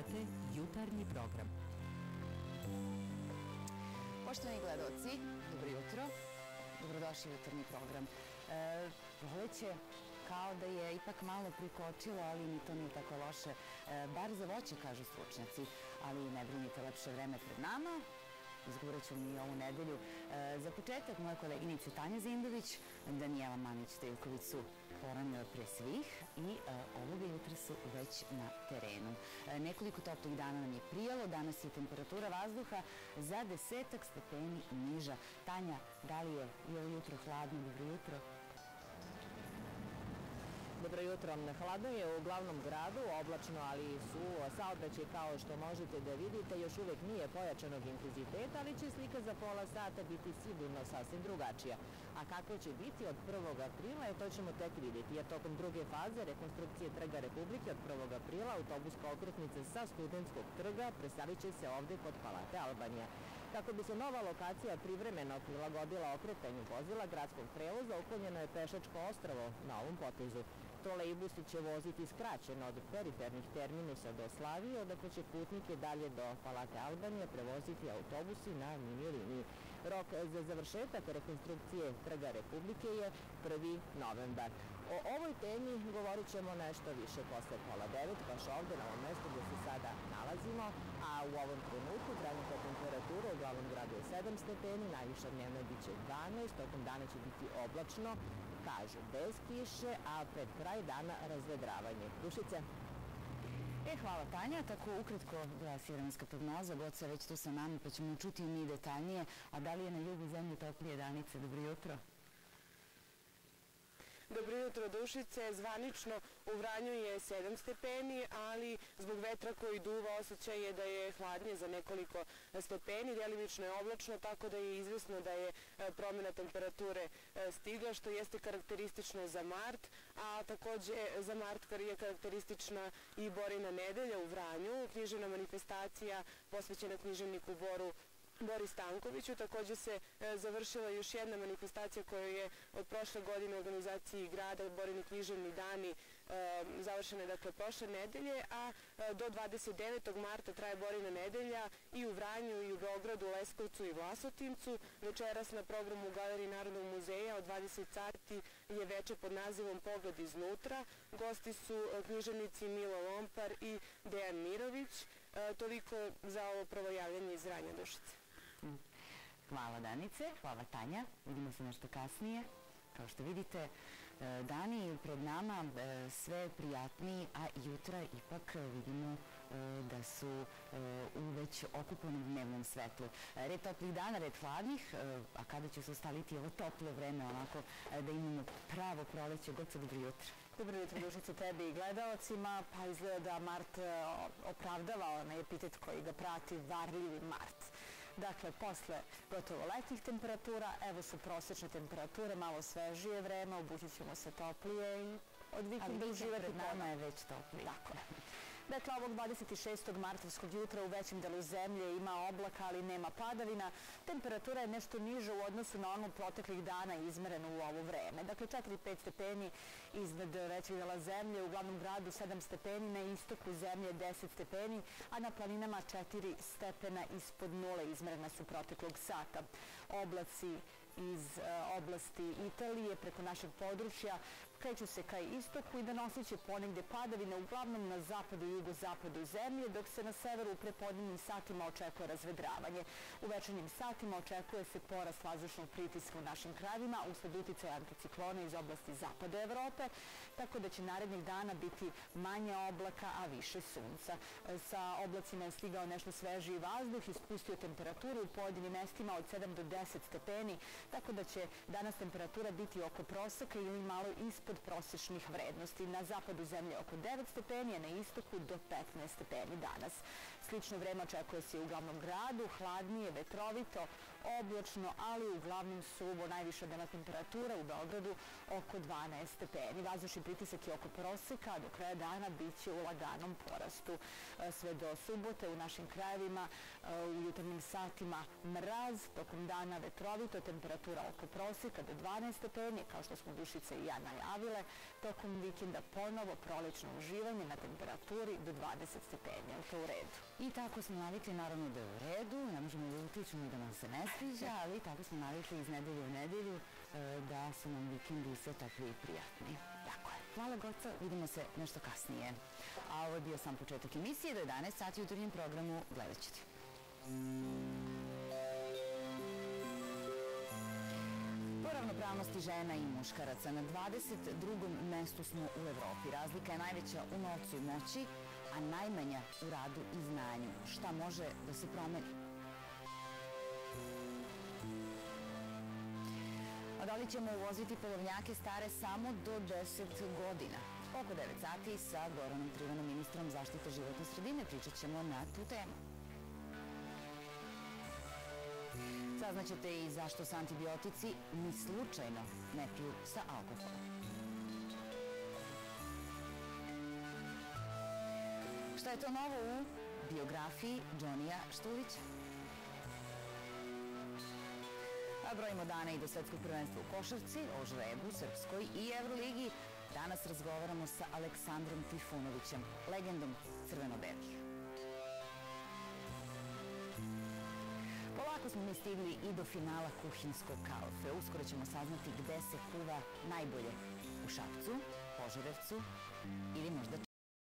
Gledate jutarnji program. Poštovani gledoci, dobro jutro. Dobrodošli u jutarnji program. E, proleće kao da je ipak malo prikočilo, ali ni to nije tako loše. E, bar za voće, kažu stručnjaci, ali ne brinite, lepše vreme pred nama izgurat ćemo i ovu nedelju. E, za početak, moja koleginica Tanja Zindović, Danijela Manić-Stilković su poranile pre svih i e, ovoga jutra su već na terenu. E, nekoliko toplih dana nam je prijalo, danas je temperatura vazduha za desetak stepeni niža. Tanja, da li je ovo jutro hladno? Dobro jutro. Dobro jutro. Hladno je u glavnom gradu, oblačno, ali su saobraćaj kao što možete da vidite još uvek nije pojačanog intenziteta, ali će slika za pola sata biti sigurno sasvim drugačija. A kako će biti od 1. aprila, to ćemo tek vidjeti, jer tokom druge faze rekonstrukcije Trga Republike od 1. aprila autobuska okretnica sa studentskog trga prestavit će se ovde kod Palate Albanija. Kako bi se nova lokacija privremeno prilagodila okretanju vozila gradskog prevoza, uklonjeno je pešačko ostrovo na ovom potezu. Trolejbusi će voziti skraćeno od perifernih terminusa do Slavije, odakle će putnike dalje do Palate Albanije prevoziti autobusi na mini liniji. Rok za završetak rekonstrukcije Trga Republike je 1. novembar. O ovoj temi govorit ćemo nešto više posle pola devet, baš ovde na ovom mestu gde se sada nalazimo, a u ovom trenutku trenutna temperatura u glavnom gradu je 7 stepeni, najviša dnevna biće 12, tokom dana će biti oblačno, kažu bez kiše, a pred kraj dana razvedravanje. Dušice? E, hvala Tanja. Tako ukratko glasi vremenska prognoza. Goca već tu sa nama, pa ćemo čuti mi detaljnije. A da li je na jugu zemlje toplije danice? Dobro jutro. Dobro jutro Dušice, zvanično u Vranju je 7 stepeni, ali zbog vetra koji duva osjećaj je da je hladnije za nekoliko stepeni, delimično je oblačno, tako da je izvesno da je e, promjena temperature e, stigla, što jeste karakteristično za mart, a takođe za mart je karakteristična i Borina nedelja u Vranju, književna manifestacija posvećena književniku Boru Boris Stankoviću. Takođe se e, završila još jedna manifestacija koja je od prošle godine u organizaciji grada Borini književni dani e, završena je dakle prošle nedelje, a e, do 29. marta traje Borina nedelja i u Vranju i u Beogradu, Leskovcu i Vlasotincu. Večeras na programu u Galeriji Narodnog muzeja od 20 sati je veče pod nazivom Pogled iznutra. Gosti su književnici Milo Lompar i Dejan Mirović. Toliko za ovo prvo javljanje iz Ranja Dušice. Hvala Danice, hvala Tanja, vidimo se nešto kasnije. Kao što vidite, e, dani pred nama e, sve prijatniji, a jutra ipak vidimo e, da su u već okupanom dnevnom svetlu. Red toplih dana, red hladnih, a kada će se ustaliti ovo toplo vreme, onako da imamo pravo proleće, god se dobro jutro. Dobro jutro, Dušice, tebi i gledalcima. Pa izgleda da Mart opravdava onaj epitet koji ga prati, varljivi Mart. Dakle, posle gotovo letnih temperatura, evo su prosječne temperature, malo svežije vreme, obućit ćemo se toplije i od vikenda uživati. Ali nama je već toplije. Tako je. Dakle, ovog 26. martovskog jutra u većem delu zemlje ima oblaka, ali nema padavina. Temperatura je nešto niža u odnosu na onu proteklih dana izmerenu u ovo vreme. Dakle, 4-5 stepeni iznad većeg dela zemlje, u glavnom gradu 7 stepeni, na istoku zemlje 10 stepeni, a na planinama 4 stepena ispod nule izmerena su proteklog sata. Oblaci iz e, oblasti Italije preko našeg područja kreću se ka istoku i donosit će ponegde padavine, uglavnom na zapadu i jugozapadu zemlje, dok se na severu u prepodnevnim satima očekuje razvedravanje. U večernjim satima očekuje se porast vazdušnog pritiska u našim krajevima usled uticaja anticiklona iz oblasti zapada Evrope, tako da će narednih dana biti manje oblaka, a više sunca. Sa oblacima je stigao nešto svežiji vazduh i spustio temperaturu u pojedinim mestima od 7 do 10 stepeni, tako da će danas temperatura biti oko proseka ili malo ispod prosječnih vrednosti. Na zapadu zemlje oko 9 stepeni, a na istoku do 15 stepeni danas. Slično vreme očekuje se i u glavnom gradu, hladnije, vetrovito, oblačno, ali uglavnom suvo, najviša dana temperatura u Beogradu oko 12 stepeni. Vazdušni pritisak je oko proseka, do kraja dana bit će u laganom porastu. E, sve do subote u našim krajevima e, u jutarnjim satima mraz, tokom dana vetrovito, temperatura oko proseka do 12 stepeni, kao što smo Dušice i ja najavile tokom vikenda ponovo prolečno uživanje na temperaturi do 20 stepenja. Je to u redu? I tako smo navikli, naravno da je u redu, ne možemo da utičemo da nam se ne sviđa, ali tako smo navikli iz nedelje u nedelju e, da su nam vikendi sve takvi i prijatni. Tako je. Hvala Goco, vidimo se nešto kasnije. A ovo je bio sam početak emisije, do 11 sati u jutarnjem programu gledat ćete. Po ravnopravnosti žena i muškaraca na 22. mestu smo u Evropi. Razlika je najveća u novcu i moći, a najmanja u radu i znanju. Šta može da se promeni? A da li ćemo uvoziti polovnjake stare samo do 10 godina? Oko 9 sati sa Goranom Trivanom, ministrom zaštite životne sredine, pričat ćemo na tu temu. Saznaćete i zašto se antibiotici ni slučajno ne piju sa alkoholom. Šta je to novo u biografiji Johnija Štulića? A brojimo dana i do svetskog prvenstva u košarci, o žrebu, Srpskoj i Euroligi. Danas razgovaramo sa Aleksandrom Trifunovićem, legendom crveno-belih. Polako smo mi stigli i do finala kuhinskog kalfe. Uskoro ćemo saznati gde se kuva najbolje u Šapcu, Požarevcu ili možda